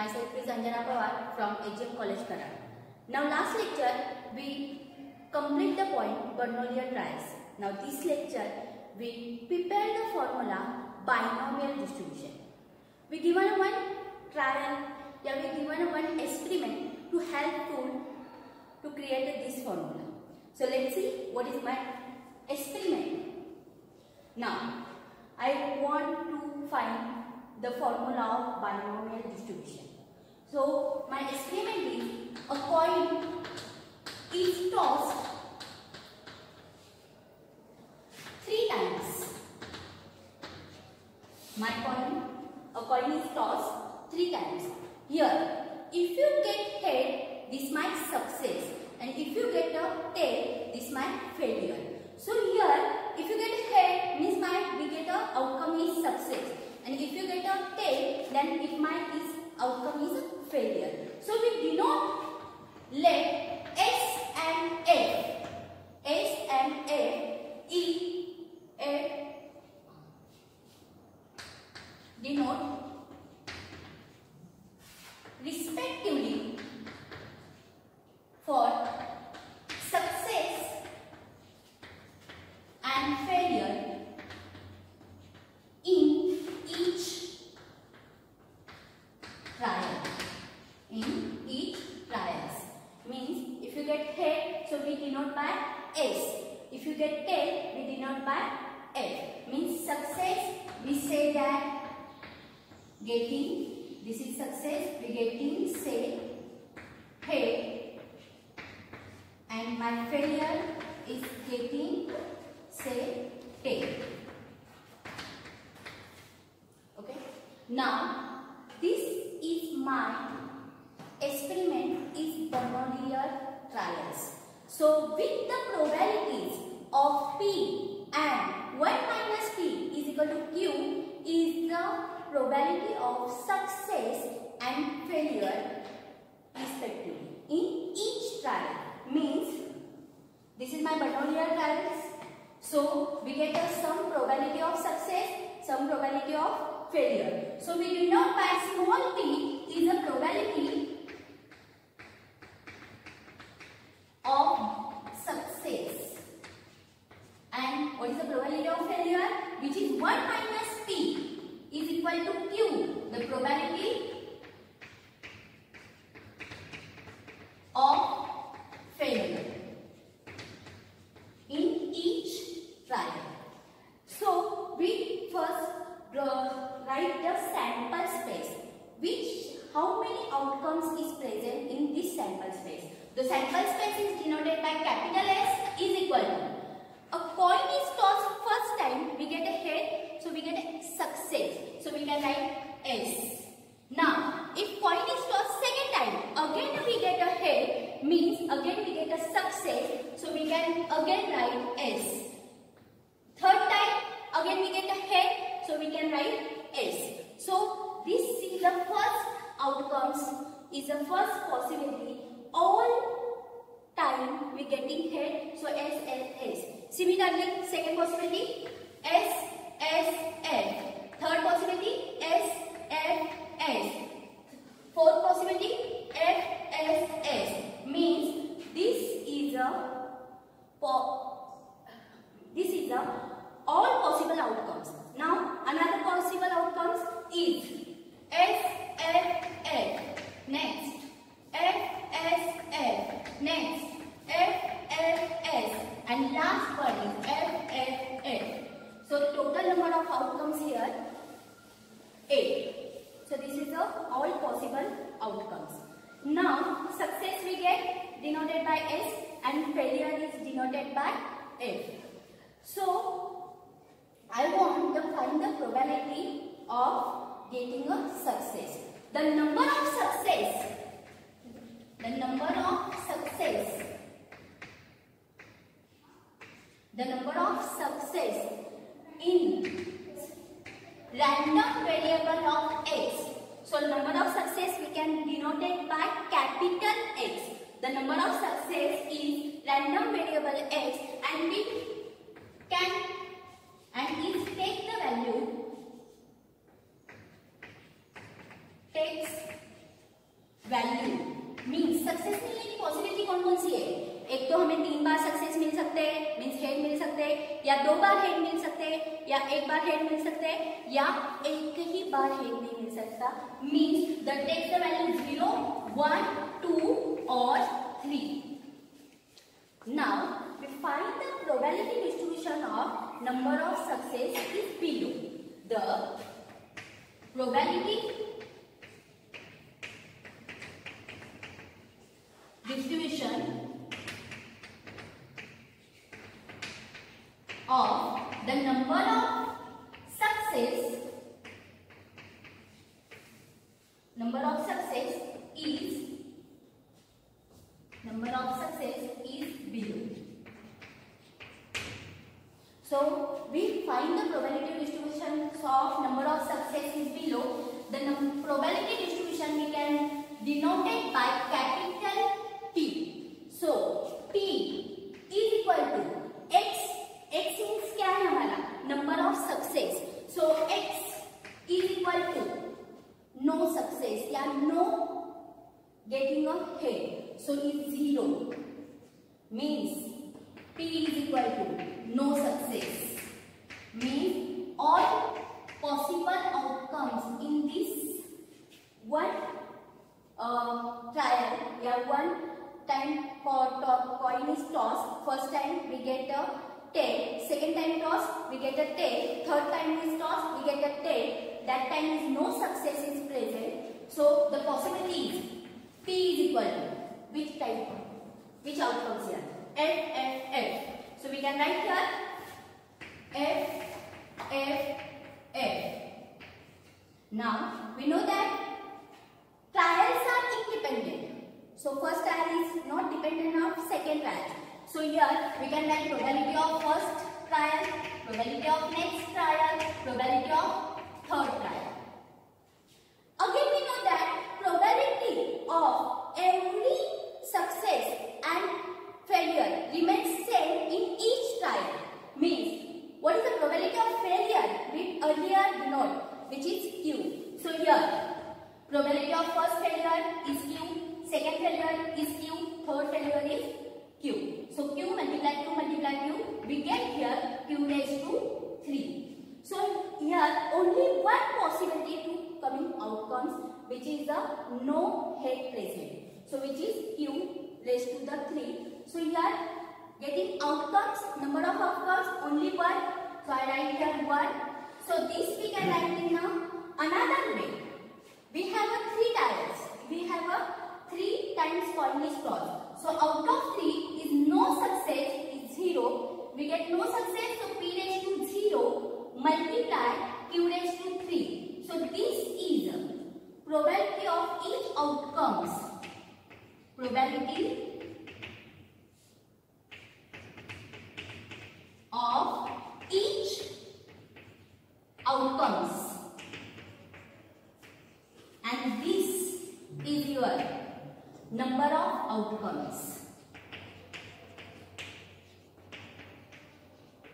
Myself is Anjana Pawar from HM College Karad. Now last lecture we complete the point Bernoulli trials. Now this lecture we prepare the formula binomial distribution. We given one trial, yeah, we given one experiment to helpful to create this formula. So let's see what is my experiment. Now I want to find the formula of binomial distribution. So my experiment is a coin is tossed three times. My coin, a coin is tossed three times. Here, if you get head, this might success. And if you get a tail, this might failure. So here, if you get head, means might we get a outcome is success. And if you get a tail, then it might is outcome is failure. So we denote let S and F, S and F, E, F denote respectively for success and failure in each trial. In each trials. Means if you get head, so we denote by S. If you get tail, we denote by F. Means success, we say that getting, this is success, we getting say head and my failure is getting say tail. Okay. Now this is my experiment is Bernoulli trials. So with the probabilities of P and 1 minus P is equal to Q is the probability of success and failure respectively in each trial means this is my Bernoulli trials. So we get a some probability of success, some probability of failure. So we do denote by small p is a probability of success. And what is the probability of failure? Which is 1 minus p is equal to q. The probability of failure in each trial. So we first draw, write the sample space which how many outcomes is present in this sample space. The sample space is denoted by capital S is equal to a coin is tossed first time we get a head so we get a success so we can write S. Now if coin is tossed second time again we get a head means again we get a success so we can again write S. Third time again we get a head so we can write S. So this is the first outcomes is the first possibility all time we getting head so S S S. Similarly second possibility S S F. Third possibility S F S. Fourth possibility F S S means this is a this is a all possible outcomes. Now another possible outcomes is S F F next F S F next F F S and last one is F F F. So total number of outcomes here 8. So this is the all possible outcomes. Now success we get denoted by S and failure is denoted by F. So I want to find the probability of getting a success. The number of success, the number of success, the number of success in random variable of x. So number of success we can denote it by capital X. The number of success is random variable x and we can and is take the value takes value means success मिलने की possibility कौन कौन सी है एक तो हमें तीन बार success मिल सकते हैं मीन्स हेड मिल सकते हैं या दो बार हेड मिल सकते हैं या एक बार हेड मिल है या एक ही बार एक नहीं मिल सकता। Mean the take the value zero one two और three now find the probability distribution of number of success is P you the probability distribution of the number of success number of a head so is zero. Means P is equal to no success. Means all possible outcomes in this one uh, trial. Yeah one time coin is tossed first time we get a tail second time toss we get a tail third time is toss we get a tail that time is no success is present. So the possibility is p is equal to which type? Which outcomes here? F f f. So we can write here f f f. Now we know that trials are independent. So first trial is not dependent on second trial. So here we can write probability of first trial, probability of next trial, probability of third trial. Again we know that probability of every success and failure remains same in each trial. Means what is the probability of failure? We earlier denote which is Q. So here probability of first failure is Q, second failure is Q, third failure is Q. So Q multiply Q multiply Q, we get here Q raised to 3. So here only one possibility to coming outcomes which is the no head present. So which is Q raised to the 3. So here getting outcomes, number of outcomes only one. So I write here 1. So this we can write in now another way. We have a 3 tiles. We have a 3 times coin is tossed. So out of 3 is no success is 0. We get no success so P raised to 0 multiply Q raised to 3. So this is probability of each outcomes. Probability of each outcomes. And this is your number of outcomes.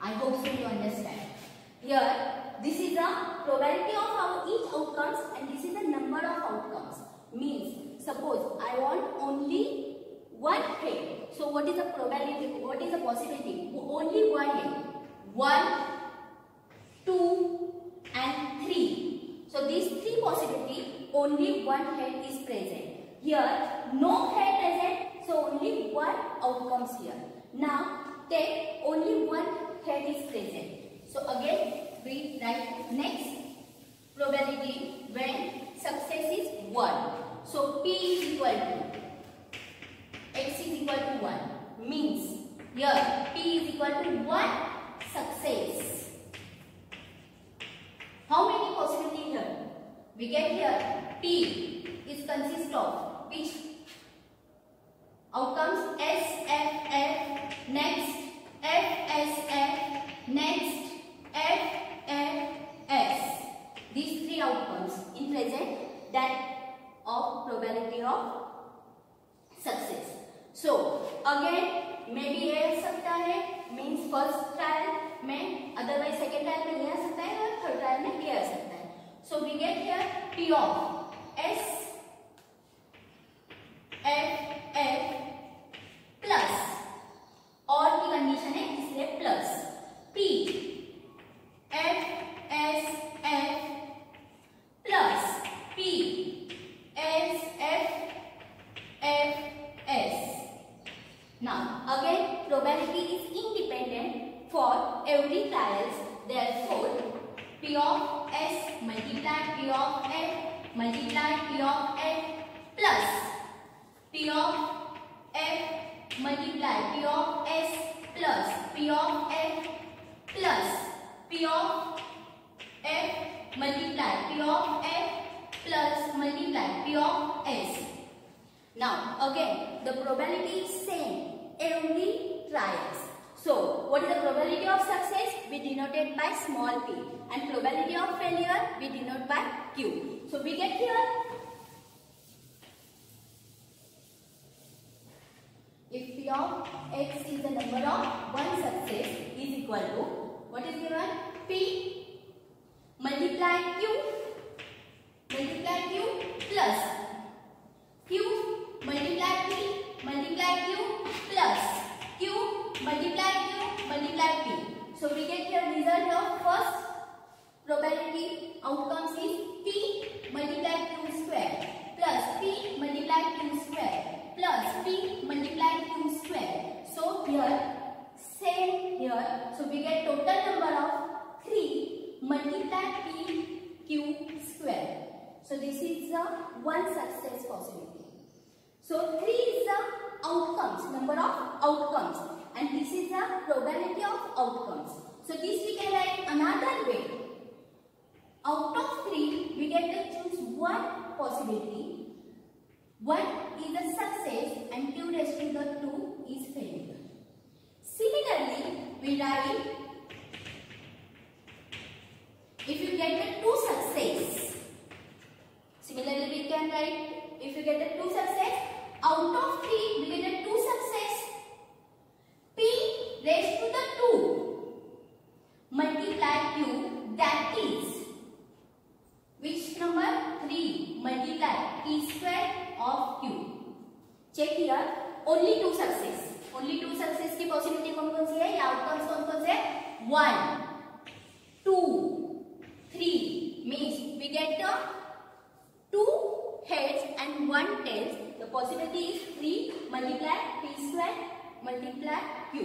I hope so you understand. Here, this is the probability of our each outcomes and this is the number of outcomes. Means, suppose I want only one head. So what is the probability? What is the possibility? Only one head. One, two and three. So these three possibility, only one head is present. Here, no head present, so only one outcomes here. Now, take only one head is present. So again, we write next probability when success is 1. So P is equal to X is equal to 1 means here P is equal to 1 success. How many possibility here? We get here P is consist of which outcomes S, F, F, next F, S, F, next F, F, S. These three outcomes in present that of probability of success. So again maybe ये आ सकता है means first trial में otherwise second trial में ये आ सकता है और third trial में ये आ सकता है. So we get here P of S plus और की कंडीशन है इसलिए plus P F S F plus P S F F S ना again probability is independent for every trials therefore P of S multiply P of F multiply P of F plus P of multiply P of S plus P of F plus P of F multiply P of F plus multiply P of S. Now again the probability is same every trials. So what is the probability of success? We denote it by small p and probability of failure we denote by q. So we get here if of x is the number of one success is equal to what is given? P multiply q multiply q plus q multiply p multiply q plus q multiply q multiply p. So we get here result of first probability outcomes is p multiply q square plus p multiply q square plus p multiply q square. So here same here. So we get total number of 3 multiply p q square. So this is the one success possibility. So 3 is the outcomes, number of outcomes and this is the probability of outcomes. So this we can write another way. Out of 3 we get to choose one possibility. 1 is a success and 2 raised to the 2 is failure. Similarly, we write if you get the 2 success. Similarly, we can write if you get the 2 success out of 3 we get a 2 success. P raised to the 2 multiply Q that is which number 3 multiply P square of Q. Check here only 2 success. Only 2 success की possibility कौन कौन सी है या outcomes कौन कौन से 1 2 3 means we get the 2 heads and 1 tails the possibility is 3 multiply p square multiply q.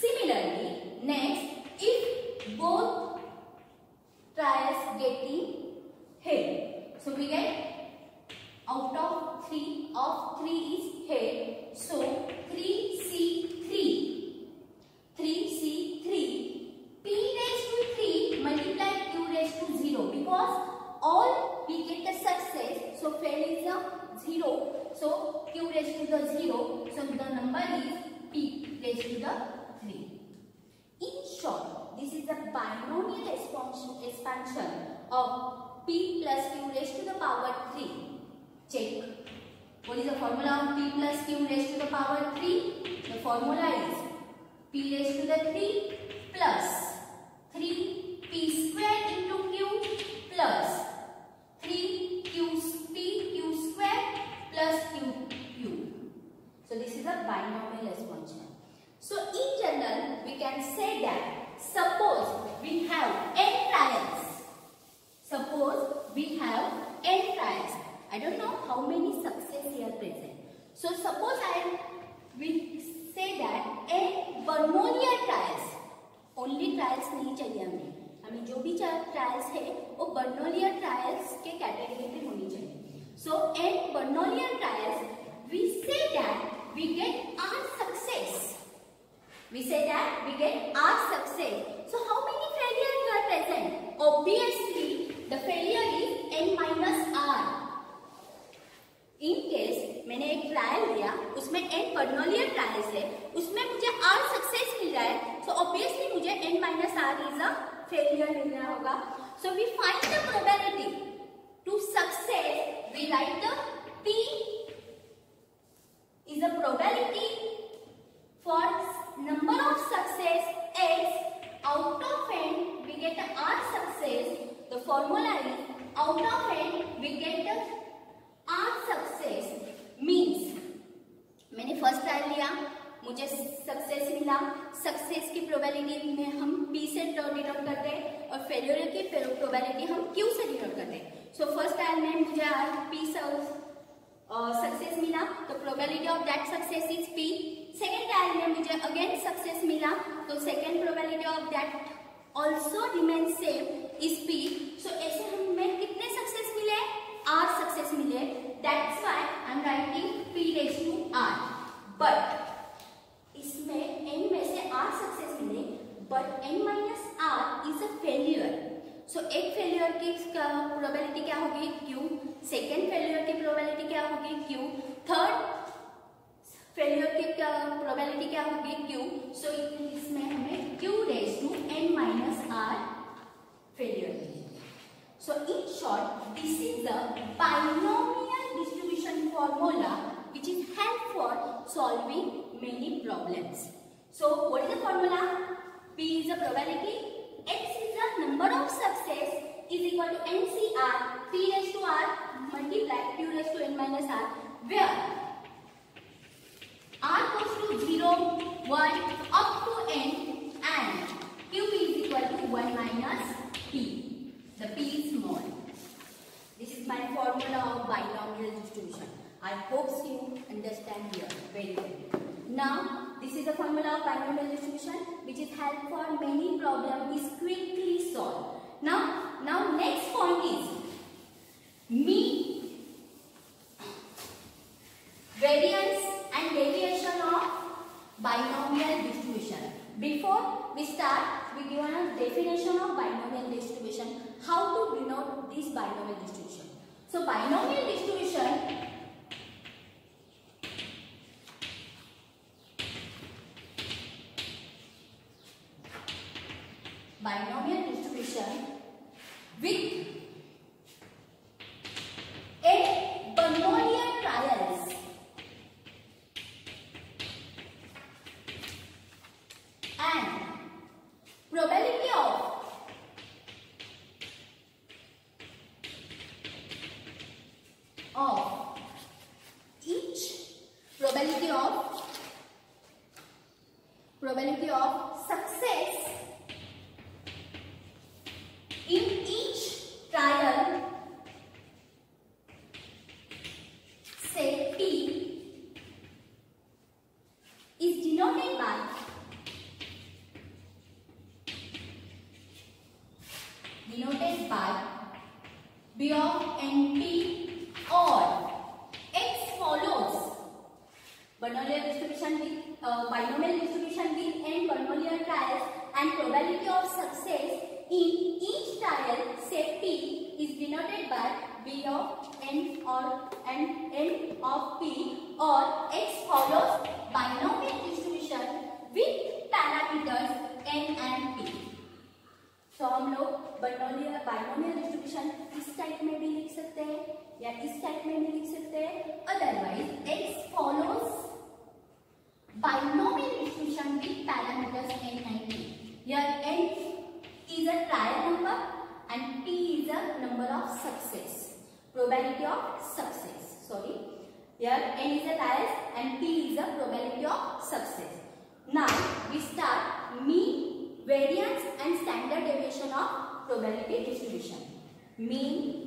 Similarly, next if both trials getting head, so we get out of 3 of 3 is head, so 3c3 3c3 p raised to 3 multiply q raised to 0 because all we get the success. So fail is the 0 so q raised to the 0. So the number is p raised to the 3. In short, this is the binomial expansion of p plus q raised to the power 3. Check. What is the formula of p plus q raised to the power 3? The formula is p raised to the 3 plus 3 p square into q plus 3 q p q square plus q, q. So this is a binomial expansion. So in general, we can say that suppose we have n trials. Suppose we have n trials. I don't know how many success here present. So suppose I we say that n Bernoulli trials. Only trials नहीं चाहिए हमें हमें जो भी trials है वो बर्नोलियर trials के category में होनी चाहिए So in Bernoulli trials, we say that we get R success. We say that we get R success. So how many failures are present? Obviously, the failure is n minus r. In case मैंने एक trial लिया, उसमें n पर्नोलियर trial है, उसमें मुझे are success मिल रहा है सो ऑब्वियसली मुझे N minus R is a failure मिल रहा होगा. So we find the probability to success we write the p is a probability for number of success x out of N we get a r success The formula is, out of n, we get the R success means. मैंने first trial लिया, मुझे success मिला। Success की probability में हम P से denote करते हैं और फेलियर की प्रोबेबिलिटी हम क्यू से डिनोट करते हैं सो फ़र्स्ट ट्रायल में मुझे आज पी सक्सेस मिला। तो probability of that success is P second trial में मुझे अगेन सक्सेस मिला। तो second probability of that also remain same P so ऐसे हमें कितने सक्सेस मिले? आर सक्सेस मिले. That's why I am writing P raise to R but इसमें एन में से आर सक्सेस मिले but N minus R is a failure so एक फेल्यूर की प्रोबेबिलिटी क्या होगी? क्यू सेकेंड फेल्यूर की प्रोबेबिलिटी क्या होगी? क्यू थर्ड फेलियर की क्या प्रोबेबिलिटी क्या होगी? क्यू सो इसमें हमें Q raise to N minus R failure so in short this is the binomial distribution formula which is help for solving many problem so what is the formula P is the probability X is the number of success is equal to N C R P raise to R multiply Q raise to N minus R where R goes to 0, 1 up to N and Q is equal to 1 minus P. The P is small. This is my formula of binomial distribution. I hope you understand here very well. Now, this is the formula of binomial distribution which is help for many problems is quickly solved. Now, now next point is mean variance and of binomial distribution. Before we start, we give a definition of binomial distribution. How to denote this binomial distribution? So, binomial distribution binomial distribution with a binomial trials and probability of of each probability of probability of denoted by B of n or n, n of P or X follows binomial distribution with parameters n and P. तो हम लोग binomial binomial distribution इस type में भी लिख सकते हैं या इस टाइप में भी लिख सकते हैं otherwise X follows binomial distribution with parameters n and p here n is a trial number and p is a number of success. Probability of success. Sorry. Here n is a trial and p is a probability of success. Now we start mean variance and standard deviation of probability distribution. Mean,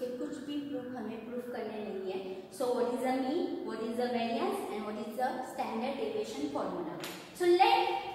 उसके कुछ भी proof हमें proof करने नहीं है. So what is the mean what is the variance and what is the standard deviation formula so let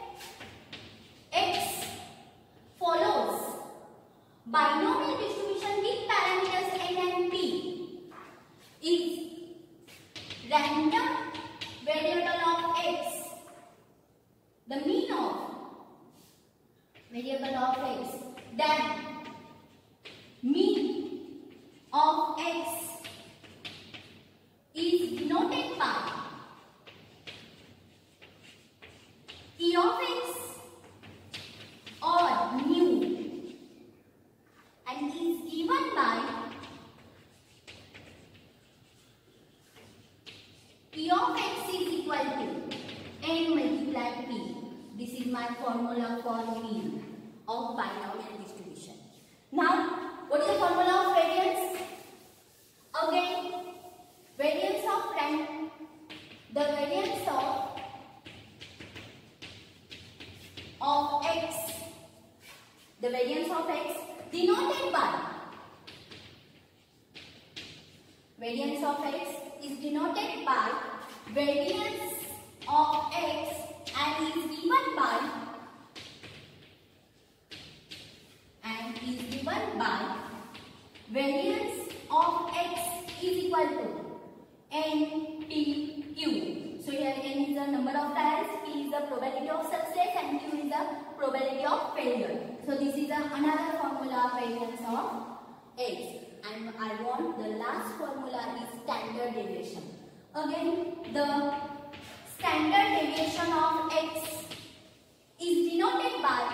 denoted by variance of x is denoted by variance of x and is given by and is given by variance of x is equal to n p q. So here n is the number of tiles, p is the probability of success and q is the probability of failure. So this is the another formula of variance of x and I want the last formula is standard deviation. Again the standard deviation of x is denoted by